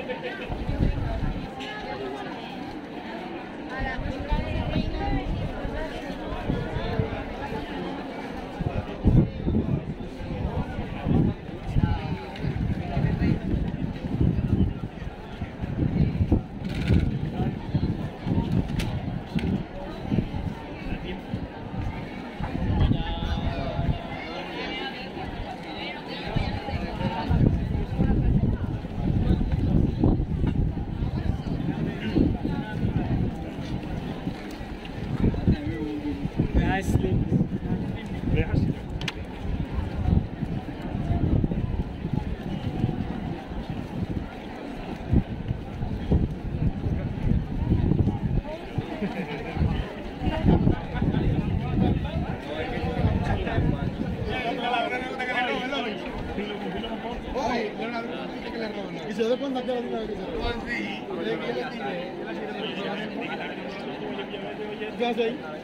Thank you. Gracias.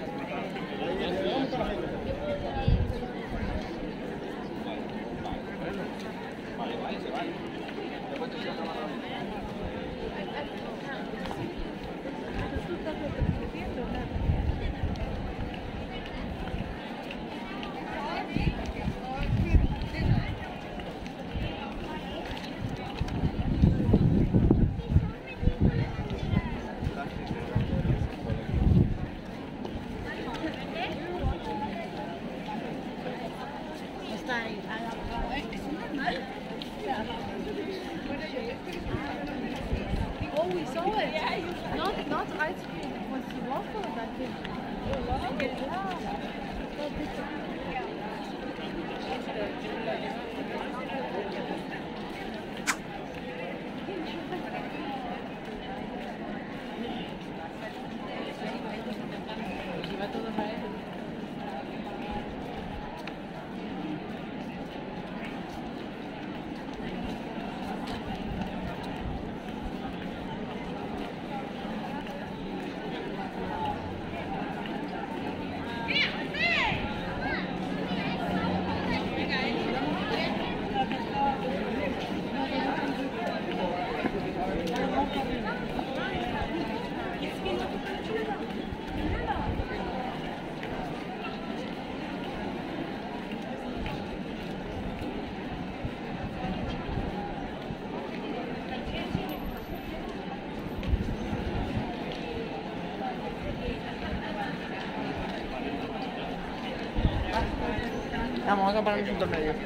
uma campanha de também.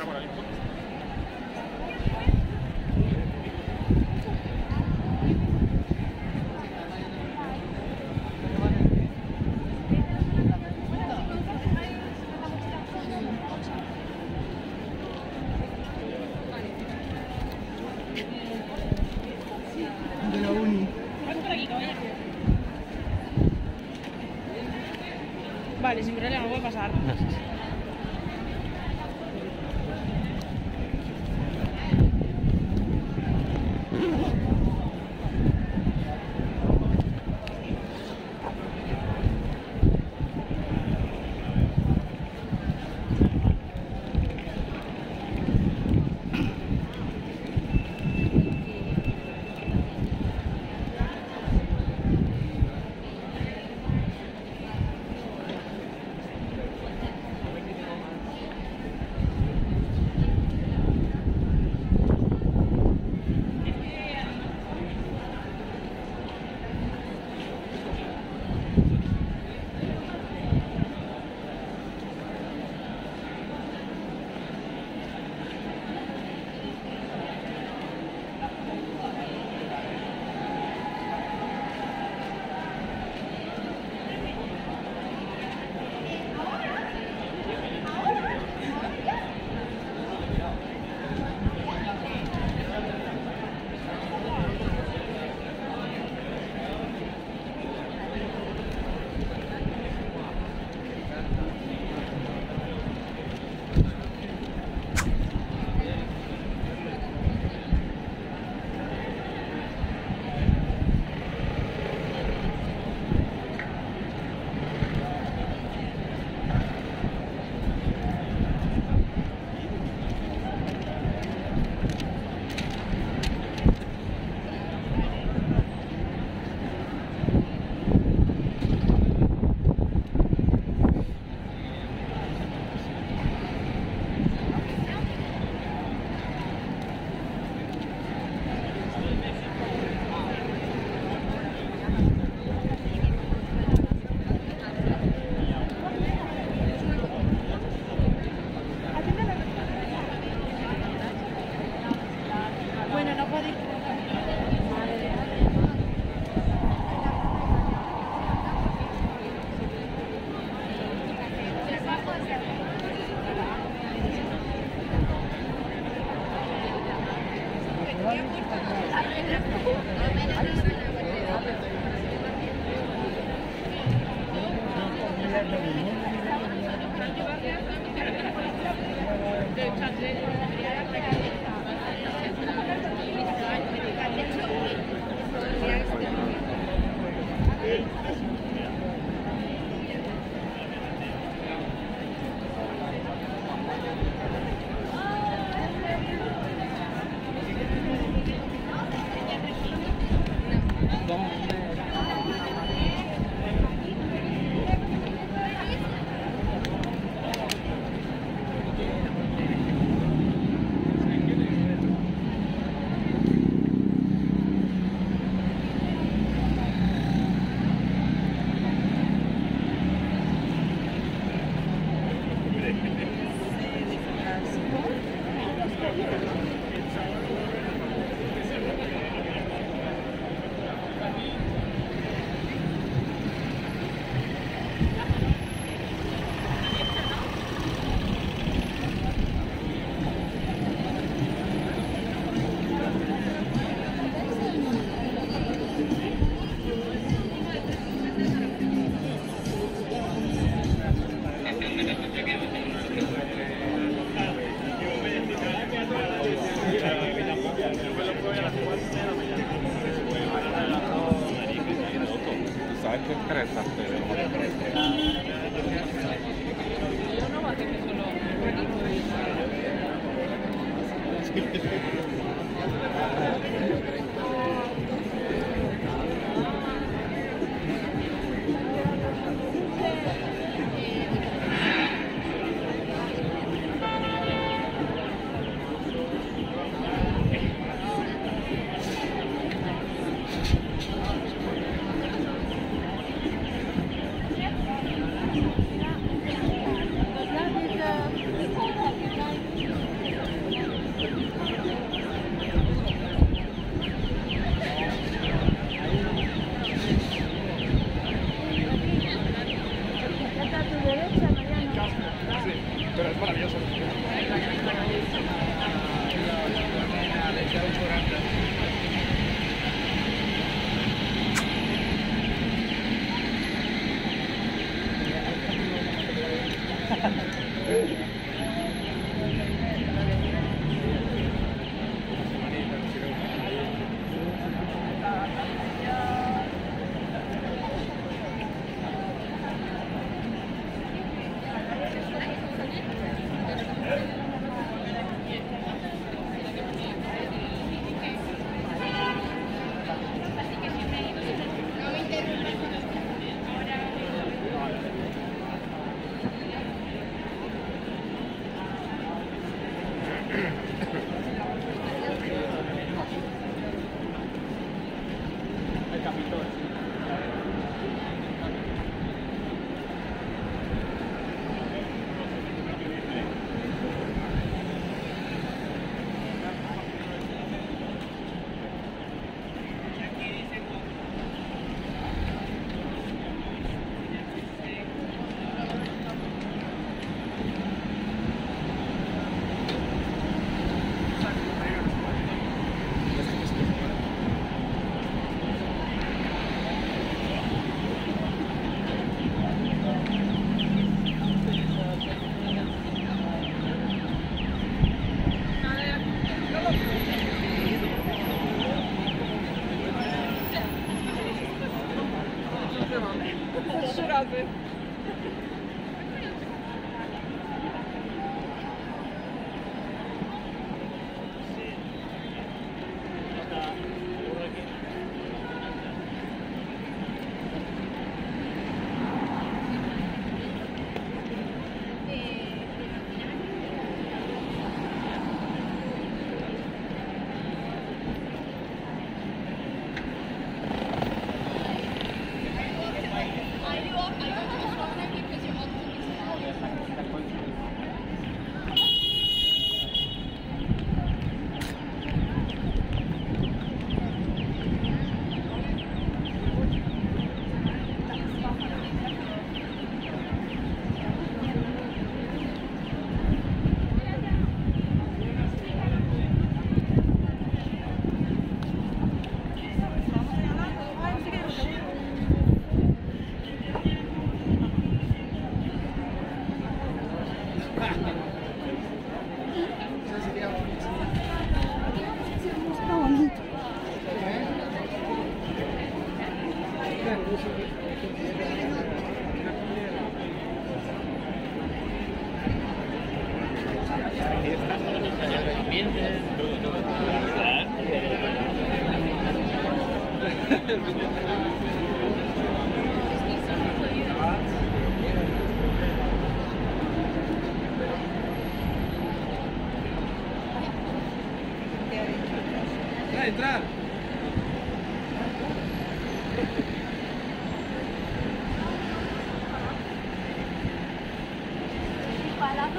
trabalhar em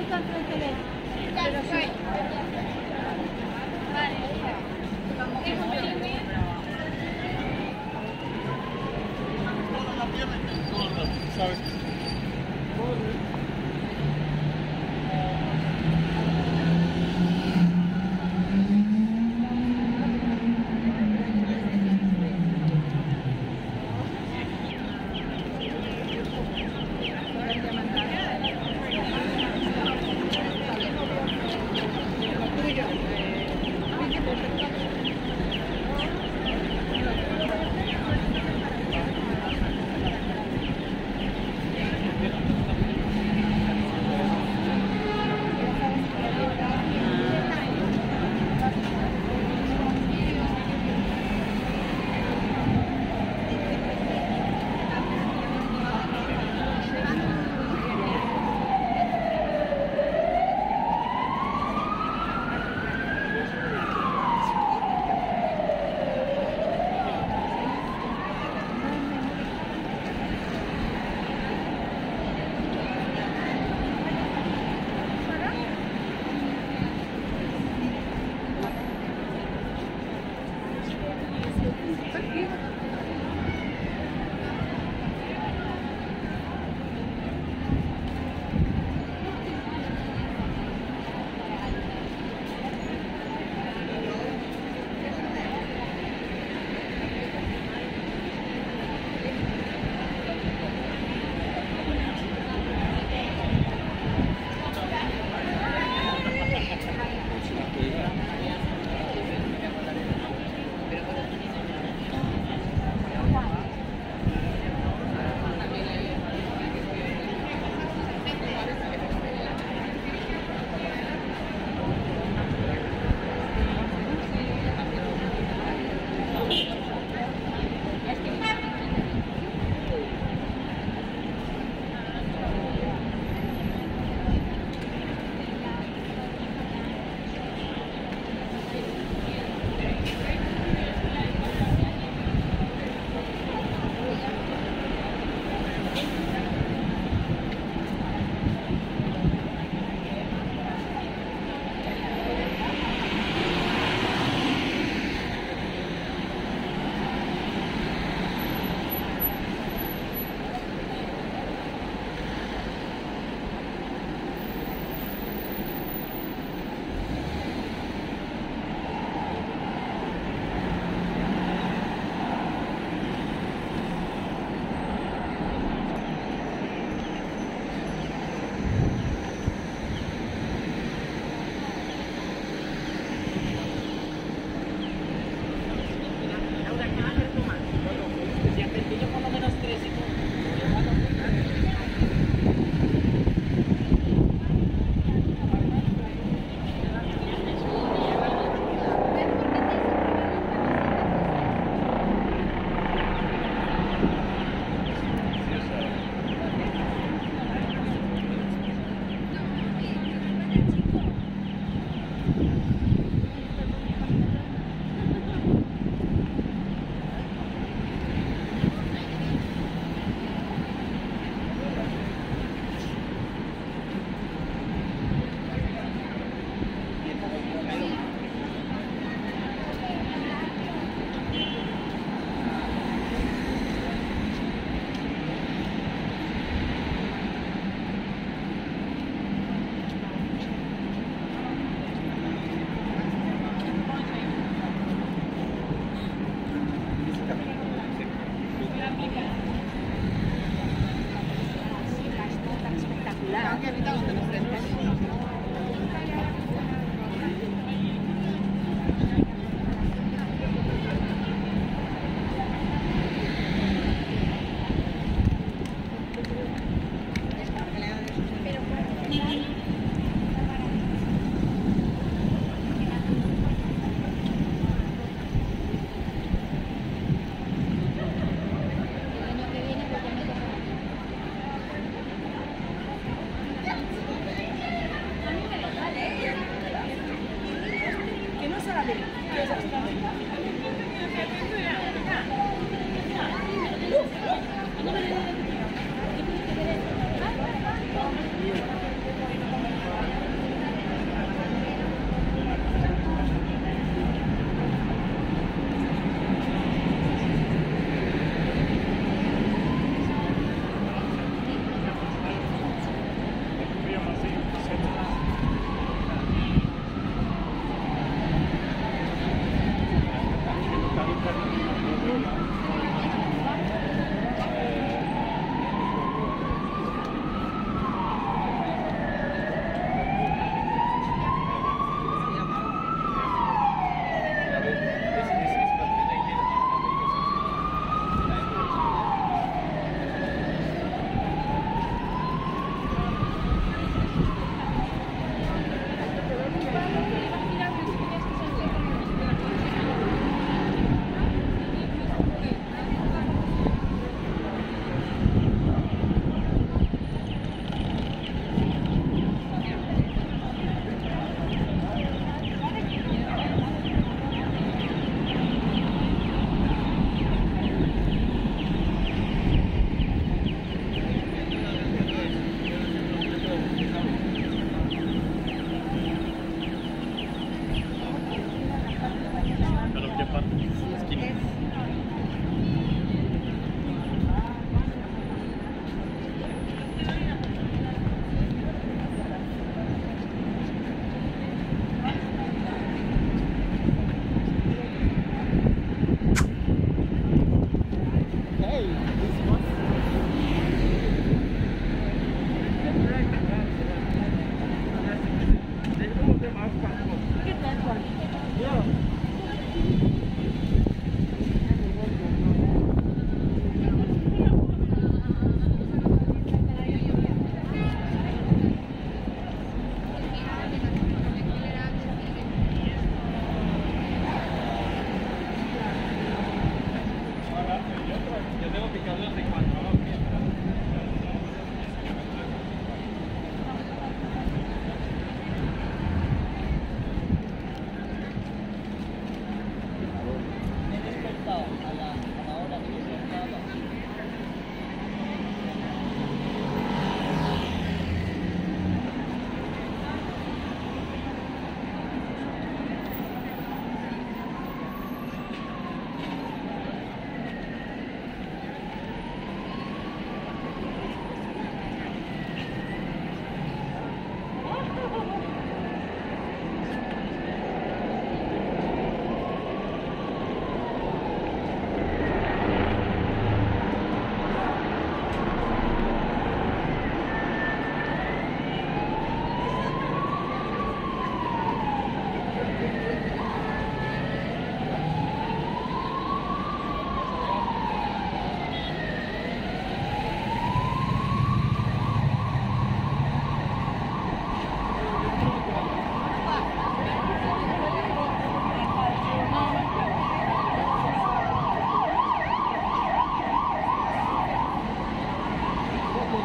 Kakak.